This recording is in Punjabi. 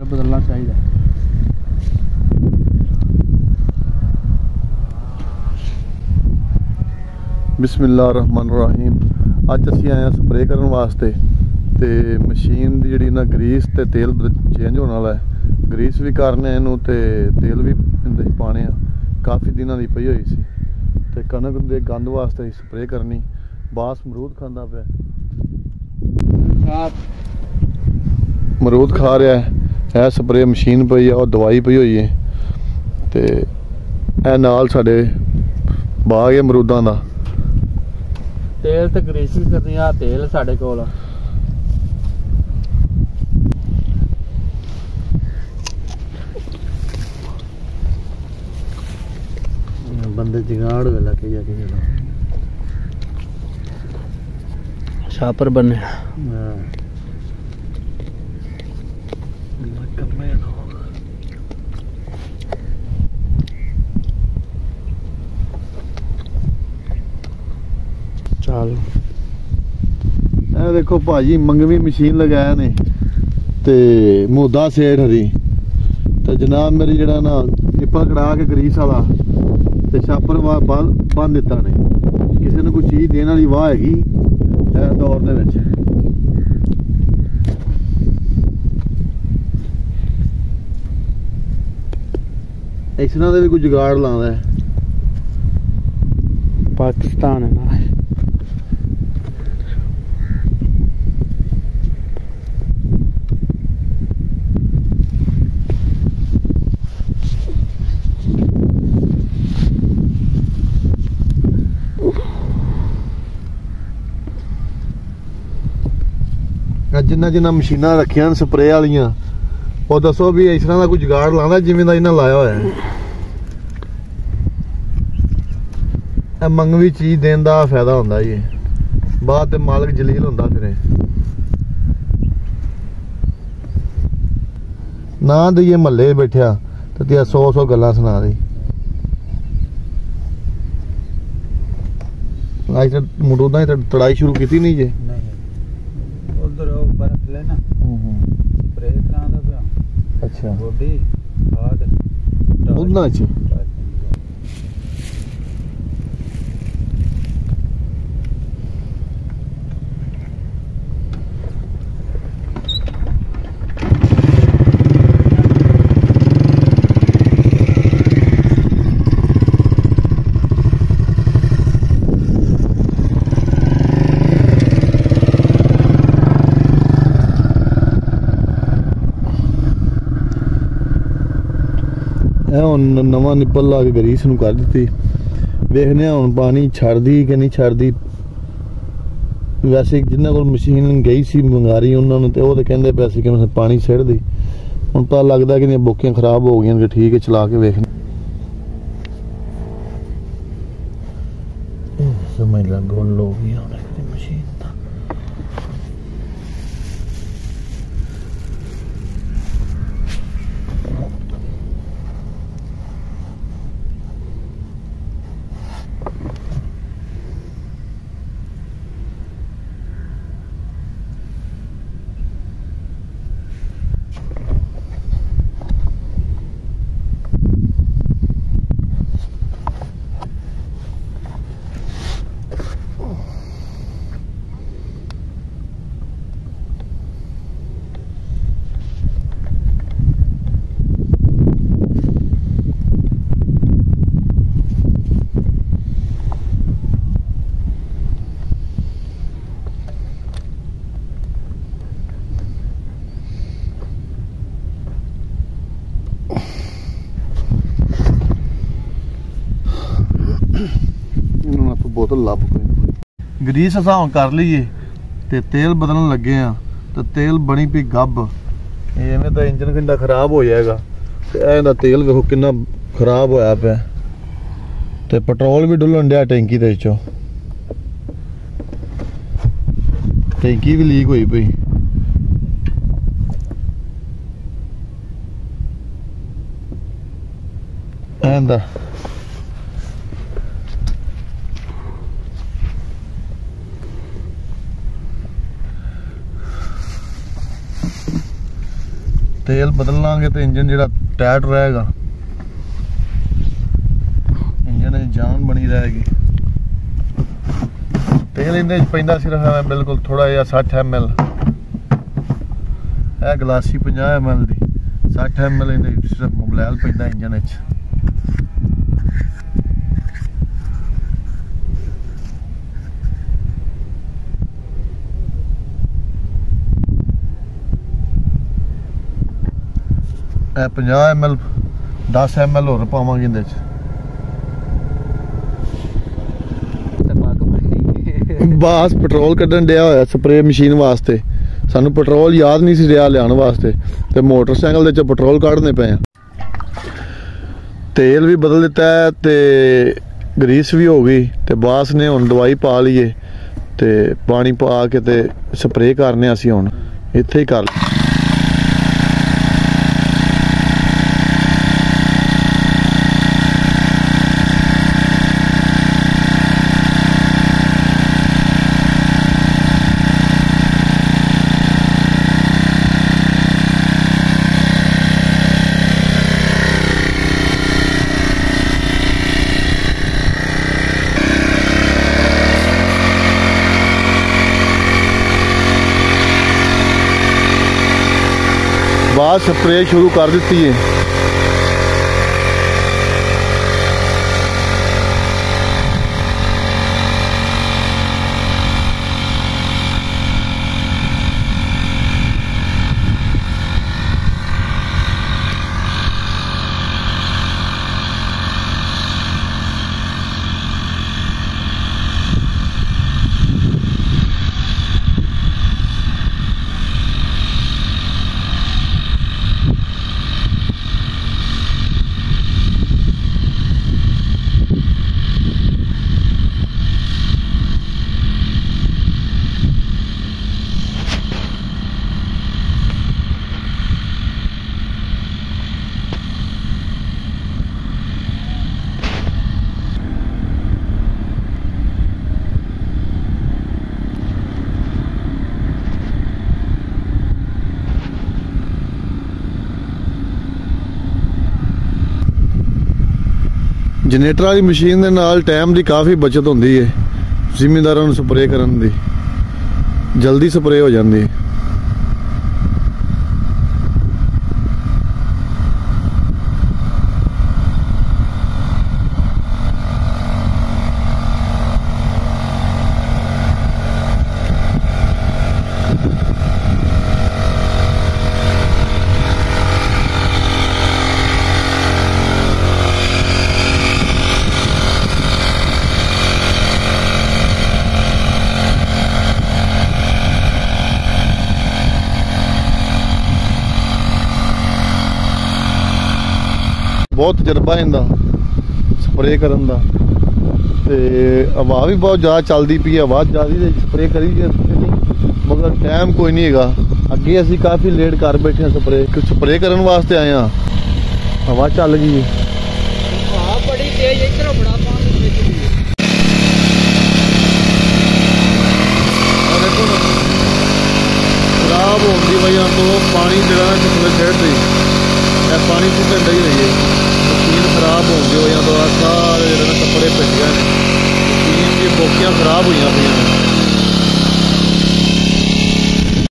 ਬਦਲਣਾ ਚਾਹੀਦਾ। ਬਿਸਮਿਲ੍ਲਾ ਰਹਿਮਾਨ ਰਹੀਮ ਅੱਜ ਅਸੀਂ ਆਏ ਹਾਂ ਸਪਰੇਅ ਕਰਨ ਵਾਸਤੇ ਤੇ ਮਸ਼ੀਨ ਦੀ ਜਿਹੜੀ ਨਾ ਗਰੀਸ ਤੇ ਤੇਲ ਚੇਂਜ ਹੋਣ ਵਾਲਾ ਹੈ। ਗਰੀਸ ਵੀ ਕਰਨੇ ਇਹਨੂੰ ਤੇ ਤੇਲ ਵੀ ਇਹਦੇ ਪਾਣੇ ਆ। ਕਾਫੀ ਦਿਨਾਂ ਦੀ ਪਈ ਹੋਈ ਸੀ। ਤੇ ਕਣਕ ਦੇ ਗੰਦ ਵਾਸਤੇ ਸਪਰੇਅ ਕਰਨੀ। ਬਾਸ ਅਮਰੂਦ ਖਾਂਦਾ ਪਿਆ। ਆਪ ਅਮਰੂਦ ਖਾ ਰਿਹਾ ਹੈ। ਇਹ ਸਪਰੇਅ ਮਸ਼ੀਨ ਪਈ ਆ ਉਹ ਦਵਾਈ ਪਈ ਹੋਈ ਹੈ ਤੇ ਇਹ ਨਾਲ ਸਾਡੇ ਬਾਗ ਹੈ ਅਮਰੂਦਾਂ ਦਾ। ਤੇਲ ਤੇ ਗਰੀਸ ਵੀ ਕਰਨੀ ਆ ਤੇਲ ਸਾਡੇ ਕੋਲ ਬੰਦੇ ਜਗਾੜ ਵੇਲਾ ਕੇ ਜਾ ਕੇ ਜਦੋਂ ਛਾਪਰ ਬਣਿਆ ਹਾਂ। ਕੰਮੇ ਚੱਲ। ਇਹ ਦੇਖੋ ਭਾਜੀ, ਮੰਗਵੀ ਮਸ਼ੀਨ ਲਗਾਇਆ ਨੇ ਤੇ ਮੋਦਾ ਸੇਠ ਹਰੀ। ਤੇ ਜਨਾਬ ਮੇਰੀ ਜਿਹੜਾ ਨਾ ਟਿੱਪਾ ਕੜਾ ਕੇ ਗਰੀਸ ਵਾਲਾ ਤੇ ਛਾਪਰ ਵਾ ਬੰਨ ਦਿੱਤਾ ਨੇ। ਕਿਸੇ ਨੂੰ ਕੋਈ ਚੀਜ਼ ਦੇਣ ਵਾਲੀ ਵਾਹ ਹੈਗੀ, ਇਹ ਦੌਰ ਦੇ ਵਿੱਚ। ਇਸ ਤਰ੍ਹਾਂ ਦੇ ਵੀ ਕੋਈ ਜੁਗਾੜ ਲਾਉਂਦਾ ਹੈ ਪਾਕਿਸਤਾਨ ਹੈ ਨਾ ਆਹ ਜਿੰਨਾ ਜਿੰਨਾ ਮਸ਼ੀਨਾਂ ਰੱਖੀਆਂ ਨੇ ਸਪਰੇਅ ਵਾਲੀਆਂ ਉਹ ਦੱਸੋ ਵੀ ਇਸ ਤਰ੍ਹਾਂ ਦਾ ਕੋਈ ਜੁਗਾੜ ਲਾਉਂਦਾ ਜਿਵੇਂ ਦਾ ਇਹਨਾਂ ਲਾਇਆ ਹੋਇਆ ਹੈ? ਇਹ ਮੰਗਵੀ ਚੀਜ਼ ਦੇਣ ਦਾ ਫਾਇਦਾ ਹੁੰਦਾ ਜੀ। ਬਾਅਦ ਤੇ ਮਾਲਕ ਜਲੀਲ ਹੁੰਦਾ ਫਿਰ ਨਾ ਦਈਏ ਮਹੱਲੇ ਬੈਠਿਆ ਤੇ ਤੇ 100 100 ਗੱਲਾਂ ਸੁਣਾ ਦੇ। ਅੱਜ ਤਾਂ ਮੁੰਡੋਂ ਹੀ ਤੜਾਈ ਸ਼ੁਰੂ ਕੀਤੀ ਨਹੀਂ ਜੇ? ਨਹੀਂ ਉਧਰ ਉਹ ਬਰਫ ਲੈਣਾ ਸਪਰੇ ਕਰਾਂ ਦਾ ਪਿਆ ਅੱਛਾ ਗੋਡੀ ਖਾਦ ਉਹਨਾਂ ਹੁਣ ਨਵਾਂ ਨਿੱਪਲ ਲਾ ਕੇ ਗਰੀਸ ਨੂੰ ਕਰ ਦਿੱਤੀ। ਵੇਖਦੇ ਹੁਣ ਪਾਣੀ ਛੱਡਦੀ ਕਿ ਨਹੀਂ ਛੱਡਦੀ। ਵੈਸੇ ਜਿੰਨਾਂ ਕੋਲ ਮਸ਼ੀਨ ਗਈ ਸੀ ਮੰਗਾਰੀ, ਉਹਨਾਂ ਨੂੰ ਤੇ ਉਹ ਤੇ ਕਹਿੰਦੇ ਪਏ ਕਿ ਮੈਂ ਪਾਣੀ ਛੱਡਦੀ ਹੁਣ ਤਾਂ ਲੱਗਦਾ ਕਿ ਇਹ ਬੋਕੀਆਂ ਖਰਾਬ ਹੋ ਗਈਆਂ ਕਿ ਠੀਕ ਹੈ, ਚਲਾ ਕੇ ਵੇਖ ਸਮਝ ਲਾ ਗੋਲ ਹੁਣ ਮਸ਼ੀਨ ਦਾ ਇਹਨਾਂ ਨੂੰ ਆਪਾਂ ਬੋਤਲ ਲੱਭ ਕੋਈ ਗਰੀਸ ਅਸਾਂ ਕਰ ਲਈਏ ਤੇ ਤੇਲ ਬਦਲਣ ਲੱਗੇ ਆ ਤੇ ਤੇਲ ਬਣੀ ਪਈ ਗੱਬ। ਇਹ ਤਾਂ ਇੰਜਨ ਕਿੰਨਾ ਖਰਾਬ ਹੋ ਜਾਏਗਾ ਤੇ ਇਹ ਤੇਲ ਵੇਖੋ ਕਿੰਨਾ ਖਰਾਬ ਹੋਇਆ ਪਿਆ। ਤੇ ਪੈਟਰੋਲ ਵੀ ਡੁੱਲਣ ਡਿਆ ਟੈਂਕੀ ਦੇ ਵਿੱਚੋਂ। ਟੈਂਕੀ ਵੀ ਲੀਕ ਹੋਈ ਪਈ। ਐਂਦਾ ਤੇ ਤੇਲ ਬਦਲਾਂਗੇ ਤੇ ਇੰਜਨ ਜਿਹੜਾ ਟਾਇਟ ਰਹੇਗਾ। ਇੰਜਨ ਦੀ ਜਾਨ ਬਣੀ ਰਹੇਗੀ। ਤੇਲ ਇਹਦੇ ਵਿੱਚ ਪੈਂਦਾ ਸਿਰਫ ਬਿਲਕੁਲ ਥੋੜਾ ਜਿਹਾ 60 ml ਇਹ ਗਲਾਸੀ 50 ml ਦੀ 60 ml ਇਹਦੇ ਸਿਰਫ ਮੁਬਲੈਲ ਪੈਂਦਾ ਇੰਜਨ ਵਿੱਚ। ਇਹ 50 ml 10 ml ਹੋਰ ਪਾਵਾਂਗੇ ਇਹਦੇ ਚ। ਬਾਸ ਪੈਟਰੋਲ ਕੱਢਣ ਡਿਆ ਹੋਇਆ ਸਪਰੇ ਮਸ਼ੀਨ ਵਾਸਤੇ। ਸਾਨੂੰ ਪੈਟਰੋਲ ਯਾਦ ਨਹੀਂ ਸੀ ਰਿਹਾ ਲਿਆਉਣ ਵਾਸਤੇ। ਤੇ ਮੋਟਰਸਾਈਕਲ ਦੇ ਚ ਪੈਟਰੋਲ ਕੱਢਨੇ ਪਏ ਆ। ਤੇਲ ਵੀ ਬਦਲ ਦਿੱਤਾ ਤੇ ਗਰੀਸ ਵੀ ਹੋ ਗਈ। ਤੇ ਬਾਸ ਨੇ ਹੁਣ ਦਵਾਈ ਪਾ ਲਈਏ। ਤੇ ਪਾਣੀ ਪਾ ਕੇ ਤੇ ਸਪਰੇ ਕਰਨੇ ਅਸੀਂ ਹੁਣ। ਇੱਥੇ ਹੀ ਕਰ ਲਈ ਬਾਅਦ ਸਪਰੇਅ ਸ਼ੁਰੂ ਕਰ ਦਿੱਤੀ ਹੈ ਜਨਰੇਟਰ ਵਾਲੀ ਮਸ਼ੀਨ ਦੇ ਨਾਲ ਟਾਈਮ ਦੀ ਕਾਫੀ ਬਚਤ ਹੁੰਦੀ ਹੈ। ਜ਼ਿਮੀਂਦਾਰਾਂ ਨੂੰ ਸਪਰੇਅ ਕਰਨ ਦੀ। ਜਲਦੀ ਸਪਰੇਅ ਹੋ ਜਾਂਦੀ ਹੈ। ਬਹੁਤ ਤਜਰਬਾ ਇਹਦਾ ਸਪਰੇ ਕਰਨ ਦਾ। ਤੇ ਹਵਾ ਵੀ ਬਹੁਤ ਜ਼ਿਆਦਾ ਚੱਲਦੀ ਪਈ ਹੈ ਹਵਾ ਜ਼ਿਆਦੀ ਤੇ ਸਪਰੇ ਕਰੀ ਜੇ ਮਗਰ ਟਾਈਮ ਕੋਈ ਨਹੀਂ ਹੈਗਾ। ਅੱਗੇ ਅਸੀਂ ਕਾਫੀ ਲੇਟ ਕਰ ਬੈਠੇ ਹਾਂ ਸਪਰੇ ਸਪਰੇ ਕਰਨ ਵਾਸਤੇ ਆਏ ਹਾਂ। ਹਵਾ ਚੱਲ ਗਈ ਹੈ। ਬੜੀ ਤੇਜ਼ ਇਧਰੋਂ ਬੜਾ ਪਾਣੀ ਵਿੱਚ ਦੇਖੋ ਖਰਾਬ ਹੋਣ ਦੀ ਵਜ੍ਹਾ ਤੋਂ ਪਾਣੀ ਜਿਹੜਾ ਕਿਸਲੇ ਛੱਡ ਰਹੀ। ਇਹ ਪਾਣੀ ਸੁੱਕਣ ਡਈ ਰਹੀ ਹੈ। ਮਸ਼ੀਨ ਖਰਾਬ ਹੋਣ ਦੀ ਵਜ੍ਹਾ ਤੋਂ ਆਹ ਸਾਰੇ ਜਿਹੜੇ ਕੱਪੜੇ ਪਿੱਟ ਗਏ ਨੇ। ਮਸ਼ੀਨ ਦੀ ਬੋਕੀਆਂ ਖਰਾਬ ਹੋਈਆਂ ਪਈਆਂ ਨੇ।